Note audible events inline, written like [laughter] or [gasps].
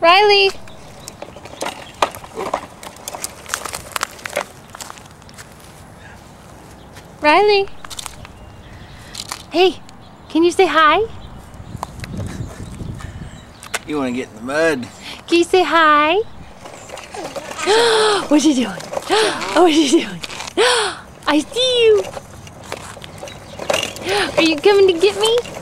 Rylie! Rylie! Hey, can you say hi? You want to get in the mud? Can you say hi? [gasps] What's she doing? Oh, what's she doing? [gasps] I see you! [gasps] Are you coming to get me?